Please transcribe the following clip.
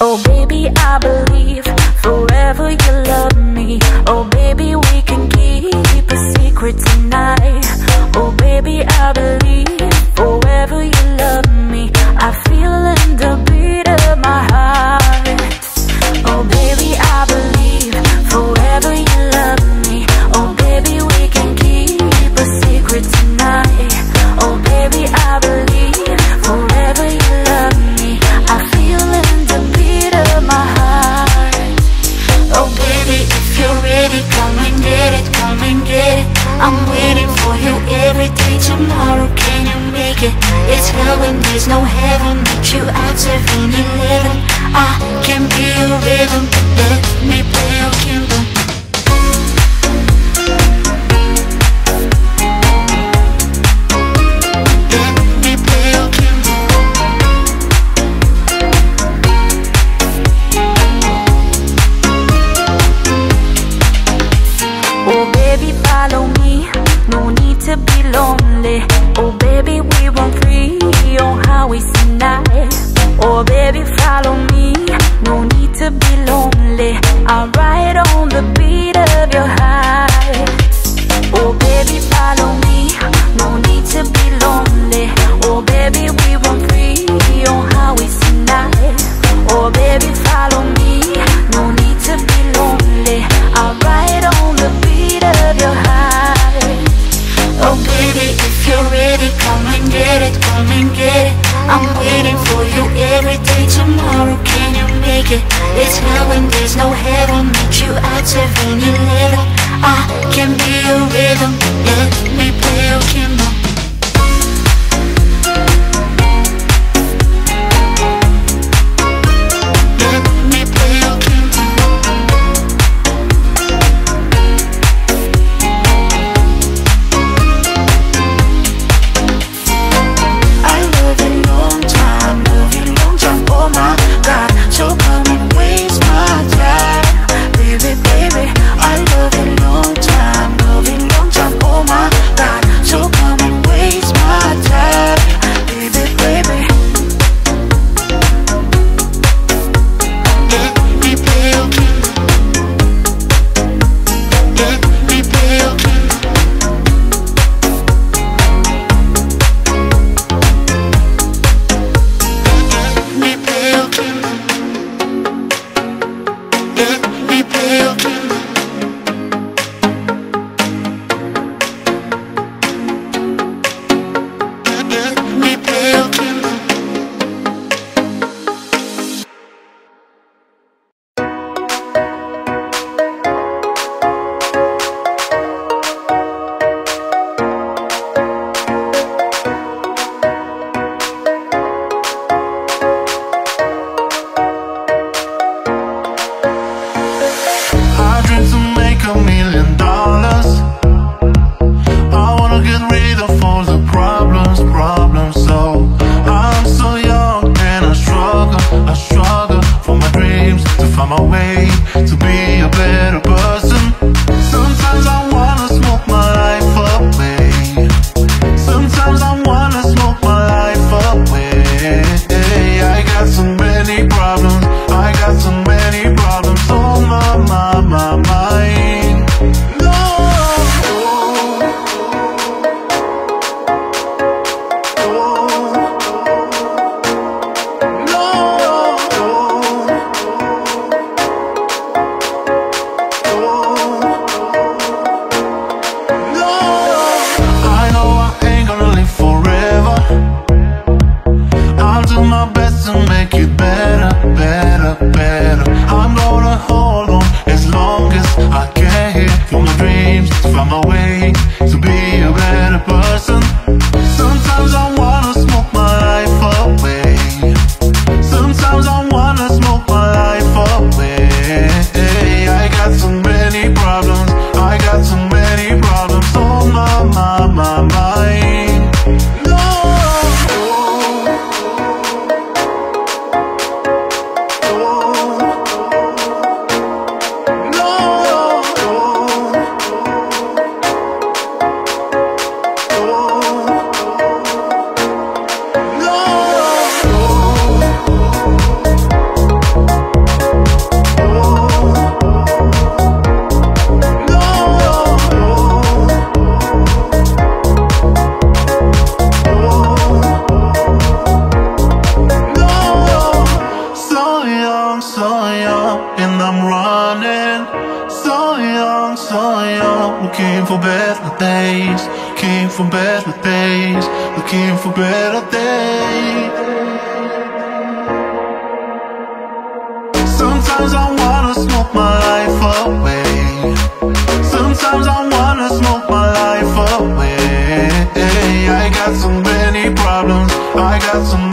Oh baby, I believe forever you love me. Oh baby, we can keep a secret tonight. Oh baby, I believe I'm waiting for you every day tomorrow. Can you make it? It's hell and there's no heaven but you at 7-Eleven I can be your rhythm. Let me play such a thing you let me build I'm awake. Looking for better days, looking for better days, looking for better days. Sometimes I wanna smoke my life away. Sometimes I wanna smoke my life away. I got so many problems, I got so